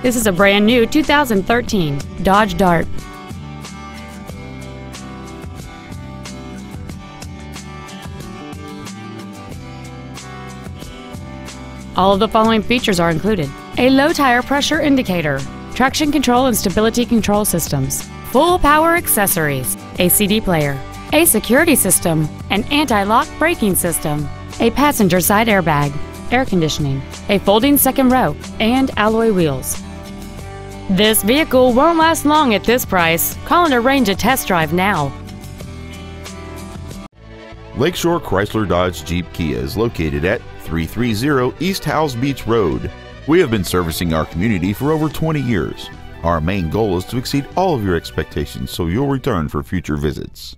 This is a brand new 2013 Dodge Dart. All of the following features are included. A low tire pressure indicator, traction control and stability control systems, full power accessories, a CD player, a security system, an anti-lock braking system, a passenger side airbag, air conditioning, a folding second row, and alloy wheels. This vehicle won't last long at this price. Call and arrange a test drive now. Lakeshore Chrysler Dodge Jeep Kia is located at 330 East Howze Beach Road. We have been servicing our community for over 20 years. Our main goal is to exceed all of your expectations so you'll return for future visits.